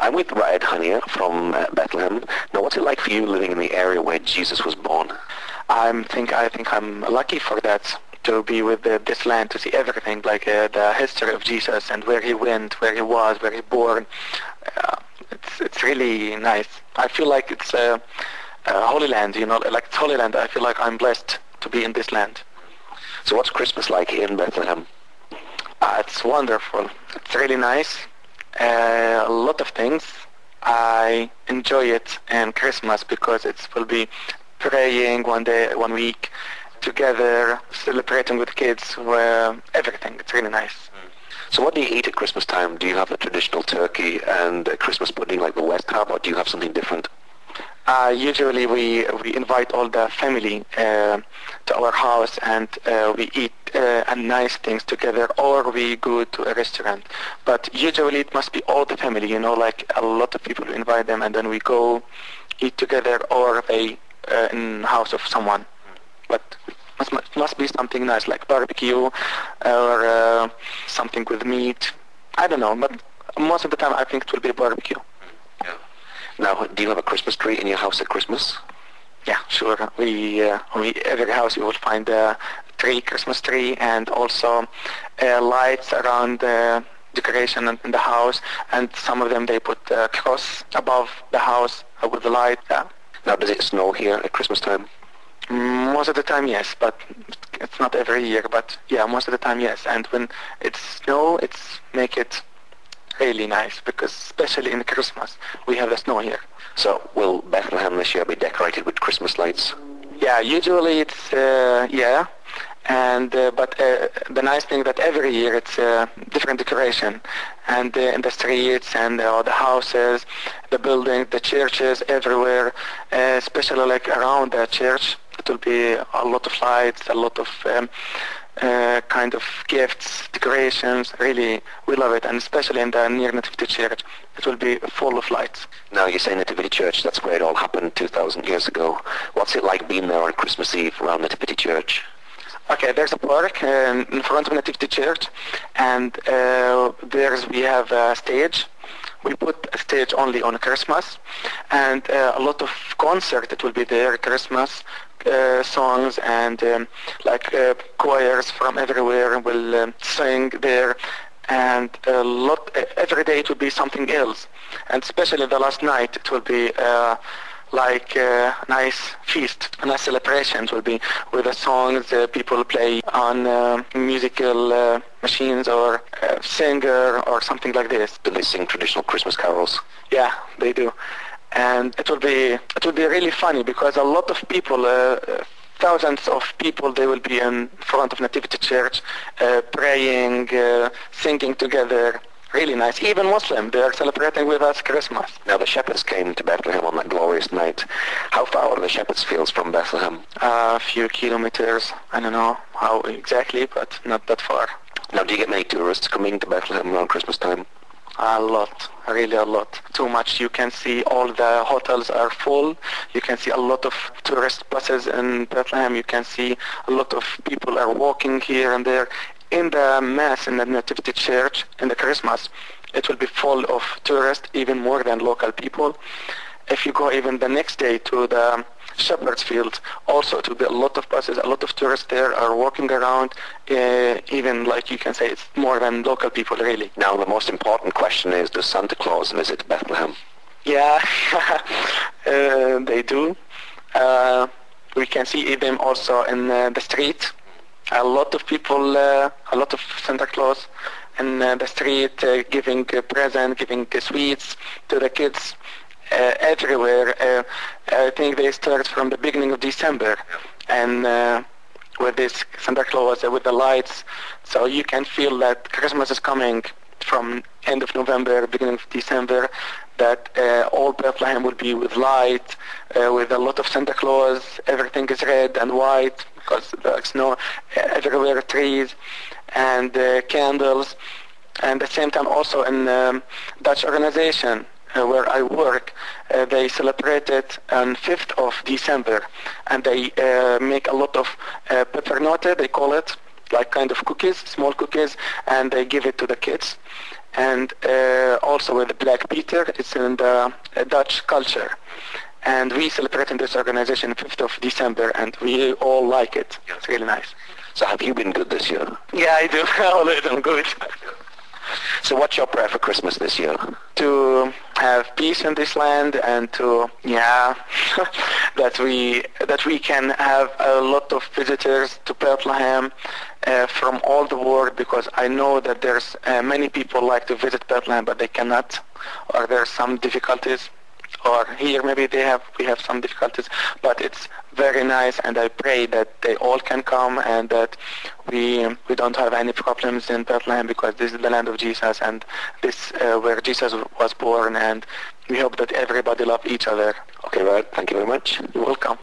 I'm with Raed Hanania from uh, Bethlehem. Now, what's it like for you living in the area where Jesus was born? I think I think I'm lucky for that to be with uh, this land to see everything like uh, the history of Jesus and where he went, where he was, where he born. Uh, it's it's really nice. I feel like it's a, a holy land, you know, like it's holy land. I feel like I'm blessed to be in this land. So, what's Christmas like in Bethlehem? Uh, it's wonderful. It's really nice. A lot of things. I enjoy it in Christmas because it will be praying one day, one week, together, celebrating with kids, where everything. It's really nice. So what do you eat at Christmas time? Do you have the traditional turkey and uh, Christmas pudding like the West have, or do you have something different? Uh, usually we we invite all the family uh, to our house and uh, we eat uh, nice things together, or we go to a restaurant. But usually it must be all the family, you know, like a lot of people invite them, and then we go eat together, or they uh, in house of someone. But must must be something nice like barbecue or uh, something with meat. I don't know, but most of the time I think it will be barbecue. Do you have a Christmas tree in your house at Christmas? Yeah, sure. We, uh, we every house you will find a tree, Christmas tree, and also uh, lights around the decoration in the house. And some of them they put a cross above the house with the light. Yeah. Now, does it snow here at Christmas time? Most of the time, yes, but it's not every year. But yeah, most of the time, yes. And when it's snow, it's make it really nice because especially in Christmas we have the snow here. So will Bethlehem this year be decorated with Christmas lights? Yeah, usually it's uh, yeah, and uh, but uh, the nice thing that every year it's a different decoration, and uh, in the streets and uh, the houses, the buildings, the churches, everywhere, uh, especially like around the church, it will be a lot of lights, a lot of um, uh, kind of gifts, decorations. Really, we love it, and especially in the near Nativity Church, it will be full of lights. Now you say Nativity Church, that's where it all happened 2,000 years ago. What's it like being there on Christmas Eve around the Nativity Church? Okay, there's a park um, in front of Nativity Church, and uh, there's we have a stage. We put a stage only on Christmas, and uh, a lot of concert. It will be there Christmas uh, songs and um, like uh, choirs from everywhere will um, sing there, and a lot every day it will be something else, and especially the last night it will be uh, like a nice feast, a nice celebration will be with the songs uh, people play on uh, musical uh, machines or uh, singer or something like this. Do they sing traditional Christmas carols? Yeah, they do. And it will be it will be really funny because a lot of people uh, thousands of people they will be in front of Nativity Church uh, praying, singing together really nice. Even Muslim, they are celebrating with us Christmas. Now the shepherds came to Bethlehem on that glorious night. How far are the shepherds' fields from Bethlehem? Uh, a few kilometers. I don't know how exactly, but not that far. Now do you get many tourists coming to Bethlehem around Christmas time? A lot, really a lot. Too much. You can see all the hotels are full. You can see a lot of tourist buses in Bethlehem. You can see a lot of people are walking here and there in the Mass in the Nativity Church in the Christmas, it will be full of tourists, even more than local people. If you go even the next day to the Shepherd's Field, also it will be a lot of buses, a lot of tourists there are walking around, uh, even like you can say it's more than local people really. Now the most important question is, does Santa Claus visit Bethlehem? Yeah, uh, they do. Uh, we can see them also in uh, the street a lot of people, uh, a lot of Santa Claus in uh, the street uh, giving presents, giving sweets to the kids everywhere. Uh, I think they start from the beginning of December, and uh, with this Santa Claus uh, with the lights, so you can feel that Christmas is coming from end of November, beginning of December, that uh, all Bethlehem will be with light, uh, with a lot of Santa Claus. Everything is red and white because there's snow everywhere, trees and uh, candles. And at the same time, also in um, Dutch organization uh, where I work, uh, they celebrate it on 5th of December, and they uh, make a lot of uh, they call it, like kind of cookies, small cookies, and they give it to the kids. and uh, also with the Black Peter. It's in the uh, Dutch culture. And we celebrate in this organization 5th of December, and we all like it. It's really nice. So have you been good this year? Yeah, I do. Always I'm good. So what's your prayer for Christmas this year? to have peace in this land and to yeah that we that we can have a lot of visitors to Bethlehem uh, from all the world because I know that there's uh, many people like to visit Bethlehem but they cannot or there's some difficulties or here maybe they have we have some difficulties but it's very nice and I pray that they all can come and that we we don't have any problems in Bethlehem because this is the land of Jesus and this uh, where Jesus was born and we hope that everybody love each other. Okay, right. Thank you very much. You're welcome.